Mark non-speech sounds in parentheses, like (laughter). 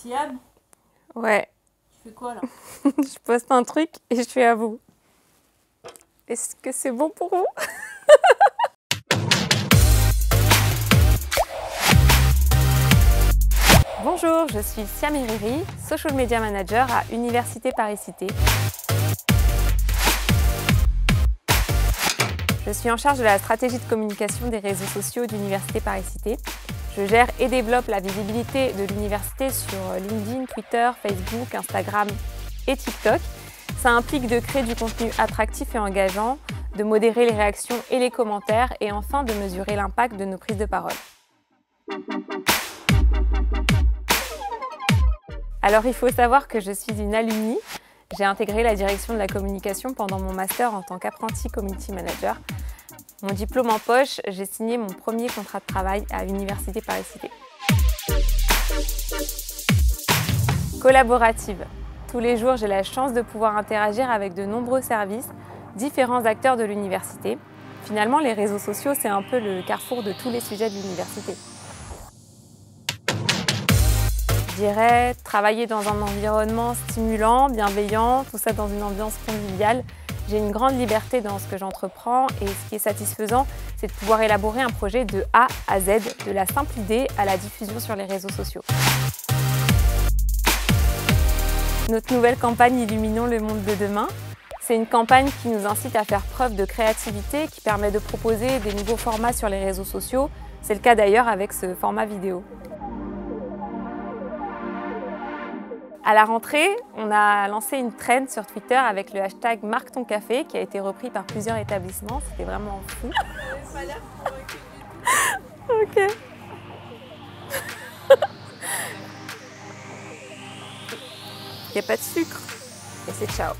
Siab, Ouais, tu fais quoi là (laughs) je poste un truc et je suis à vous. Est-ce que c'est bon pour vous? (laughs) Bonjour, je suis Siam Iriri, Social Media Manager à Université Paris-Cité. Je suis en charge de la stratégie de communication des réseaux sociaux d'Université Paris-Cité. Je gère et développe la visibilité de l'université sur LinkedIn, Twitter, Facebook, Instagram et TikTok. Ça implique de créer du contenu attractif et engageant, de modérer les réactions et les commentaires et enfin de mesurer l'impact de nos prises de parole. Alors il faut savoir que je suis une alumni. J'ai intégré la direction de la communication pendant mon master en tant qu'apprenti community manager. Mon diplôme en poche, j'ai signé mon premier contrat de travail à Université Paris-Cité. Collaborative. Tous les jours, j'ai la chance de pouvoir interagir avec de nombreux services, différents acteurs de l'université. Finalement, les réseaux sociaux, c'est un peu le carrefour de tous les sujets de l'université. Je dirais travailler dans un environnement stimulant, bienveillant, tout ça dans une ambiance conviviale. J'ai une grande liberté dans ce que j'entreprends et ce qui est satisfaisant, c'est de pouvoir élaborer un projet de A à Z, de la simple idée à la diffusion sur les réseaux sociaux. Notre nouvelle campagne Illuminons le monde de demain, c'est une campagne qui nous incite à faire preuve de créativité, qui permet de proposer des nouveaux formats sur les réseaux sociaux. C'est le cas d'ailleurs avec ce format vidéo. À la rentrée, on a lancé une trend sur Twitter avec le hashtag Marque ton café qui a été repris par plusieurs établissements. C'était vraiment fou. (laughs) ok. Il n'y a pas de sucre. Et c'est ciao.